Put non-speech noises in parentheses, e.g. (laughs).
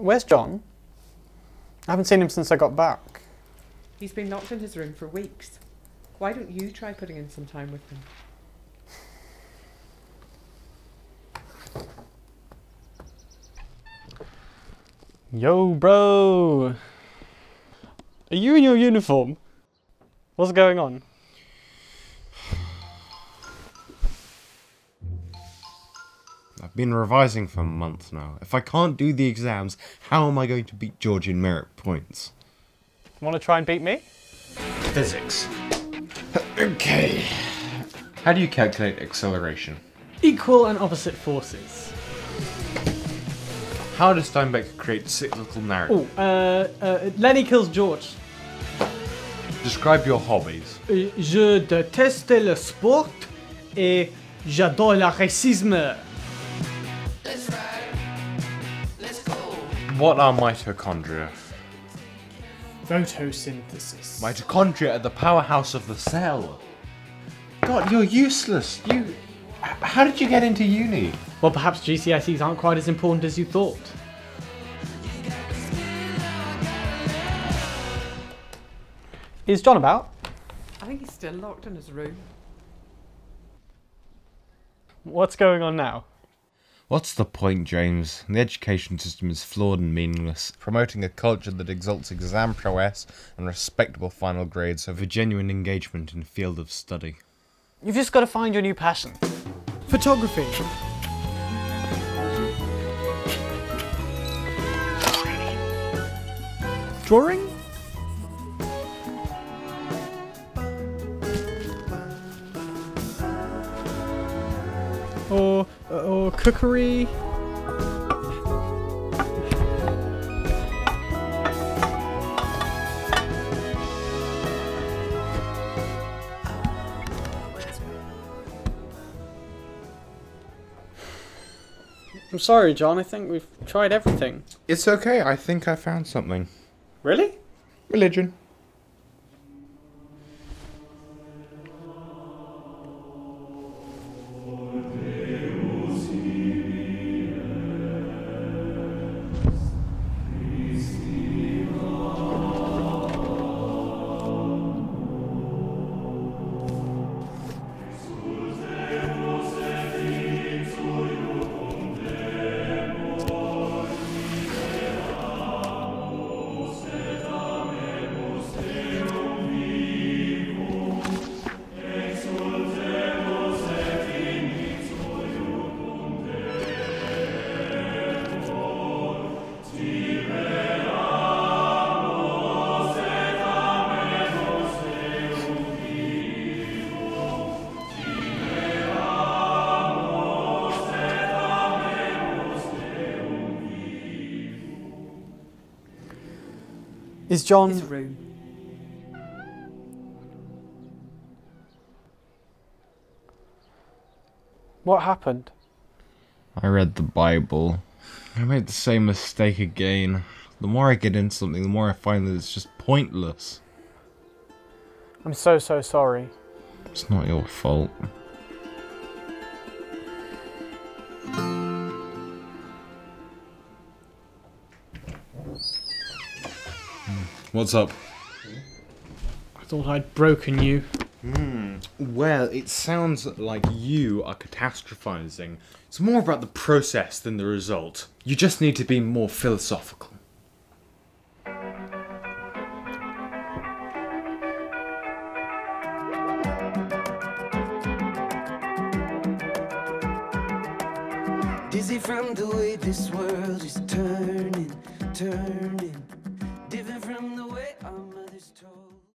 Where's John? I haven't seen him since I got back. He's been locked in his room for weeks. Why don't you try putting in some time with him? Yo, bro! Are you in your uniform? What's going on? I've been revising for months now. If I can't do the exams, how am I going to beat George in merit points? Want to try and beat me? Physics. (laughs) okay. How do you calculate acceleration? Equal and opposite forces. How does Steinbeck create cyclical narrative? Oh, uh, uh, Lennie kills George. Describe your hobbies. Euh, Je déteste le sport et j'adore le racisme. What are mitochondria? Photosynthesis. Mitochondria are the powerhouse of the cell. God, you're useless. You. How did you get into uni? Well, perhaps GCSEs aren't quite as important as you thought. Is John about? I think he's still locked in his room. What's going on now? What's the point, James? The education system is flawed and meaningless, promoting a culture that exalts exam prowess and respectable final grades over genuine engagement in the field of study. You've just got to find your new passion. Photography. Drawing? Cookery? I'm sorry, John. I think we've tried everything. It's okay, I think I found something. Really? Religion. Is John. His room. What happened? I read the Bible. I made the same mistake again. The more I get into something, the more I find that it's just pointless. I'm so, so sorry. It's not your fault. What's up? I thought I'd broken you. Hmm. Well, it sounds like you are catastrophizing. It's more about the process than the result. You just need to be more philosophical. Dizzy from the way this world is turning, turning.